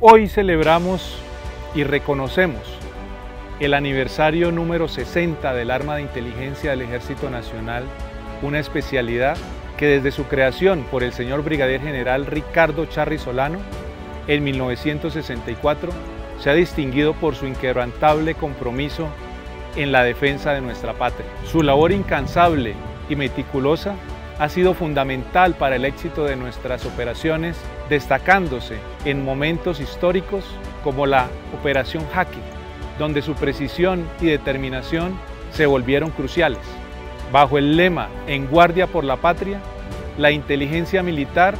Hoy celebramos y reconocemos el aniversario número 60 del arma de inteligencia del Ejército Nacional, una especialidad que desde su creación por el señor Brigadier General Ricardo Charri Solano en 1964 se ha distinguido por su inquebrantable compromiso en la defensa de nuestra patria. Su labor incansable y meticulosa ha sido fundamental para el éxito de nuestras operaciones, destacándose en momentos históricos como la Operación Jaque, donde su precisión y determinación se volvieron cruciales. Bajo el lema En guardia por la patria, la inteligencia militar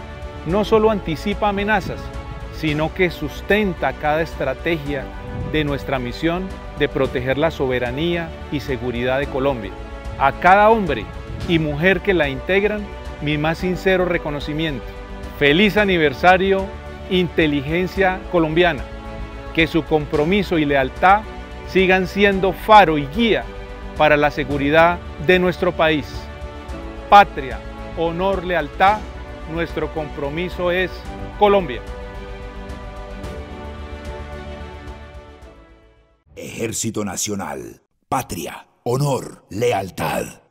no solo anticipa amenazas, sino que sustenta cada estrategia de nuestra misión de proteger la soberanía y seguridad de Colombia. A cada hombre y mujer que la integran, mi más sincero reconocimiento. Feliz aniversario, inteligencia colombiana. Que su compromiso y lealtad sigan siendo faro y guía para la seguridad de nuestro país. Patria, honor, lealtad, nuestro compromiso es Colombia. Ejército Nacional, patria, honor, lealtad.